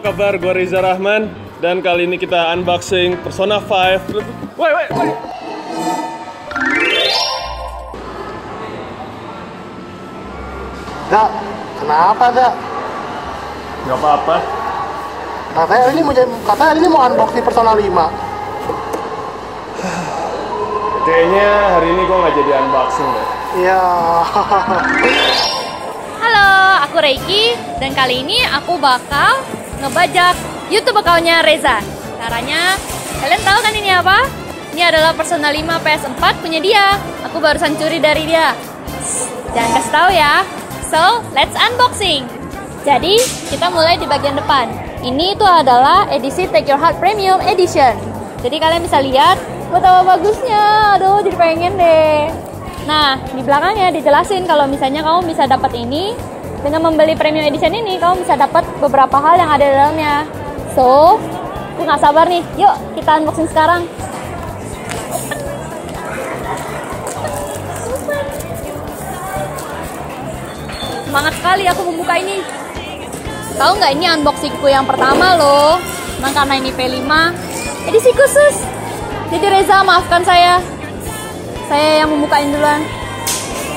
kabar? Gue Riza Rahman dan kali ini kita unboxing Persona 5. Woi, woi, woi. Dak, kenapa Dak? Gak apa-apa. Katanya ini mau jadi- katanya ini mau unboxing Persona 5. Kayaknya hari ini gue nggak jadi unboxing deh. Iya. Halo, aku Reiki dan kali ini aku bakal ngebajak YouTube account-nya Reza. Caranya, kalian tahu kan ini apa? Ini adalah Persona 5 PS4 punya dia. Aku barusan curi dari dia. Jangan kasih tahu ya. So, let's unboxing. Jadi, kita mulai di bagian depan. Ini itu adalah edisi Take Your Heart Premium Edition. Jadi kalian bisa lihat betapa bagusnya. Aduh, jadi pengen deh. Nah, di belakangnya dijelasin kalau misalnya kamu bisa dapat ini dengan membeli premium edition ini, kamu bisa dapat beberapa hal yang ada di dalamnya. So, aku nggak sabar nih. Yuk, kita unboxing sekarang. Semangat sekali aku membuka ini. Tahu nggak ini unboxingku yang pertama loh. Memang karena ini P5 edisi khusus. Jadi Reza maafkan saya. Saya yang membukain duluan.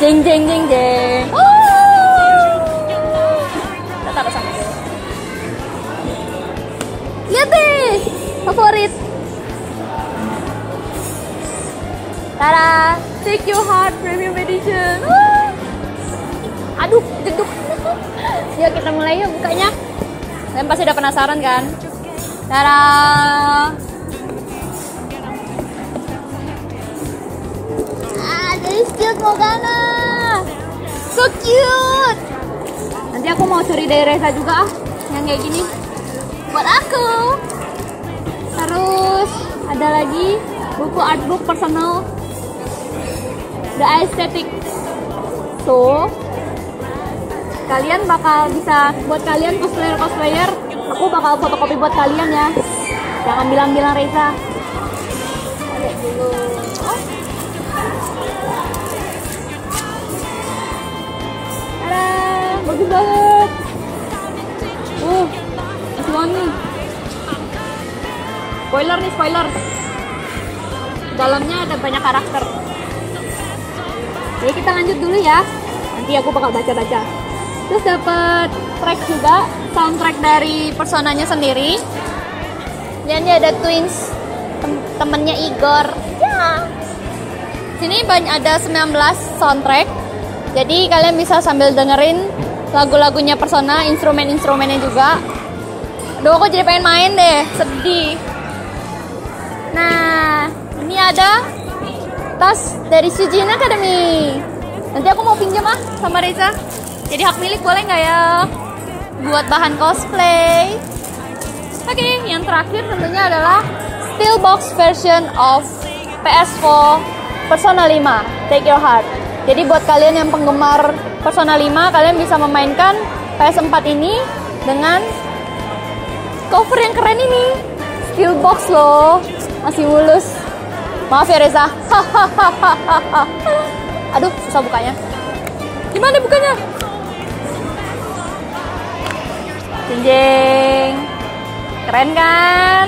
Jeng jeng jeng jeng. Oh. Kita. Lihat deh, favorit. Tada, Take Your Heart Premium Edition. Aduh, jeduk. Yuk kita mulai yuk bukanya. Kalian pasti udah penasaran kan? Tada. This cute Morgana. So cute. Nanti aku mau curi dari Reza juga ah, yang kayak gini. Buat aku. Terus ada lagi buku artbook personal. The Aesthetic. So, kalian bakal bisa buat kalian cosplayer cosplayer. Aku bakal fotokopi buat kalian ya. Jangan bilang-bilang Reza. Dulu. Banget. Uh, masih wangi. Spoiler nih, spoiler. Dalamnya ada banyak karakter. Jadi kita lanjut dulu ya. Nanti aku bakal baca-baca. Terus dapat track juga, soundtrack dari personanya sendiri. Dan dia ada twins, tem- temennya Igor. Ya. Sini banyak ada 19 soundtrack. Jadi kalian bisa sambil dengerin lagu-lagunya Persona, instrumen-instrumennya juga. Aduh, aku jadi pengen main deh, sedih. Nah, ini ada tas dari Shujin Academy. Nanti aku mau pinjam ah sama Reza. Jadi hak milik boleh nggak ya? Buat bahan cosplay. Oke, yang terakhir tentunya adalah Steelbox version of PS4 Persona 5 Take Your Heart. Jadi buat kalian yang penggemar Persona 5, kalian bisa memainkan PS4 ini dengan cover yang keren ini. Steelbox loh, masih mulus. Maaf ya Reza. Aduh, susah bukanya. Gimana bukanya? Jeng. Keren kan?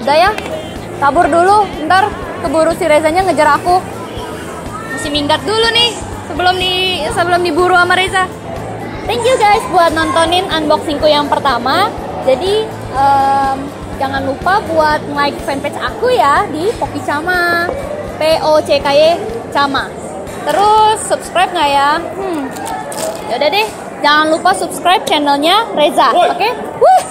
Udah ya, kabur dulu. Ntar keburu si Rezanya ngejar aku. Masih minggat dulu nih sebelum di sebelum diburu sama Reza. Thank you guys buat nontonin unboxingku yang pertama. Jadi em, jangan lupa buat like fanpage aku ya di Poki Chama. P O C K Y Chama. Terus subscribe nggak ya? Hmm. Yaudah deh, jangan lupa subscribe channelnya Reza, oke? Wuh,